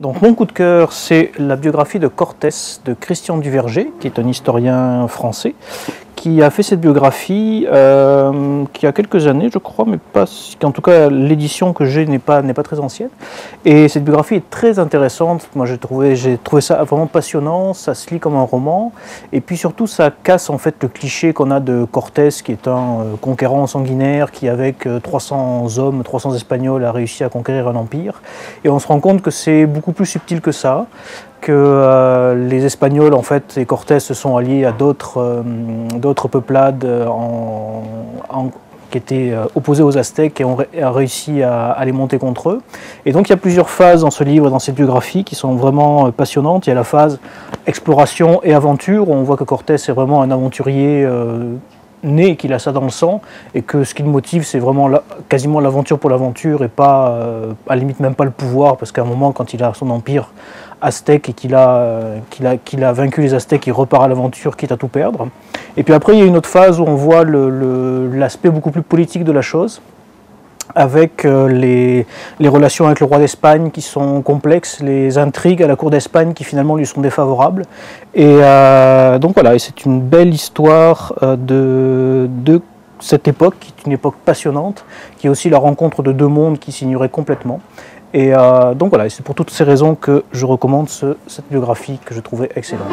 Donc mon coup de cœur, c'est la biographie de Cortés de Christian Duverger, qui est un historien français, qui a fait cette biographie euh, qui a quelques années, je crois, mais pas, en tout cas l'édition que j'ai n'est pas, pas très ancienne. Et cette biographie est très intéressante. Moi, j'ai trouvé, trouvé ça vraiment passionnant. Ça se lit comme un roman. Et puis surtout, ça casse en fait le cliché qu'on a de Cortés, qui est un euh, conquérant sanguinaire qui, avec 300 euh, hommes, 300 Espagnols, a réussi à conquérir un empire. Et on se rend compte que c'est beaucoup plus subtil que ça que euh, les Espagnols en fait et Cortés se sont alliés à d'autres euh, peuplades euh, qui étaient opposés aux Aztèques et ont réussi à, les monter contre eux. Et donc il y a plusieurs phases dans ce livre, dans cette biographie, qui sont vraiment passionnantes. Il y a la phase exploration et aventure, où on voit que Cortés est vraiment un aventurier né, qu'il a ça dans le sang, et que ce qui le motive, c'est vraiment quasiment l'aventure pour l'aventure, et pas, à la limite même pas le pouvoir, parce qu'à un moment, quand il a son empire, aztèque et qu'il a, qu'il a, vaincu les Aztèques, il repart à l'aventure quitte à tout perdre. Et puis après, il y a une autre phase où on voit l'aspect beaucoup plus politique de la chose, avec euh, les, relations avec le roi d'Espagne qui sont complexes, les intrigues à la cour d'Espagne qui finalement lui sont défavorables. Et euh, donc voilà, c'est une belle histoire euh, de, de cette époque, qui est une époque passionnante, qui est aussi la rencontre de deux mondes qui s'ignoraient complètement. Et euh, donc voilà, c'est pour toutes ces raisons que je recommande cette biographie que je trouvais excellente.